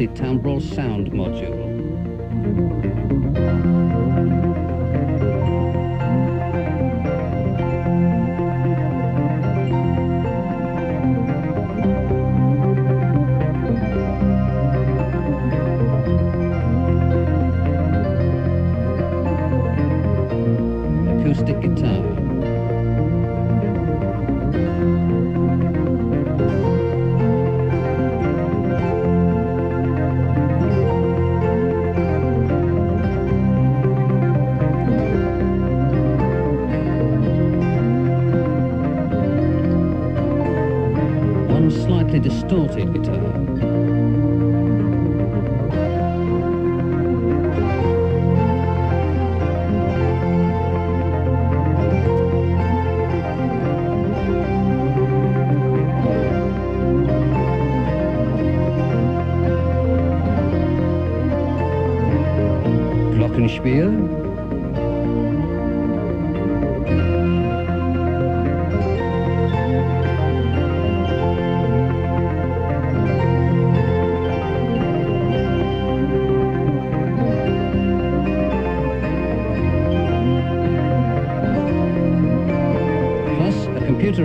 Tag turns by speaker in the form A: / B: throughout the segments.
A: multi-timbral sound module. Slightly distorted guitar. Glockenspiel.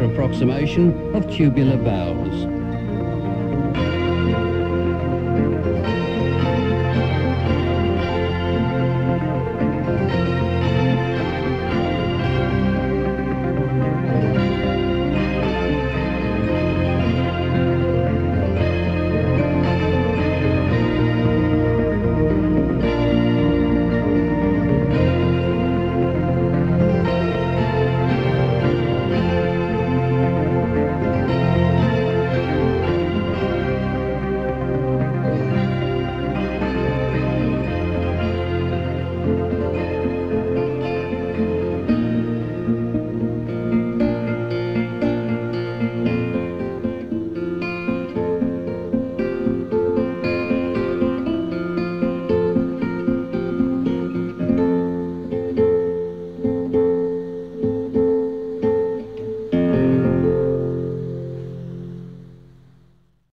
A: Approximation of tubular bells.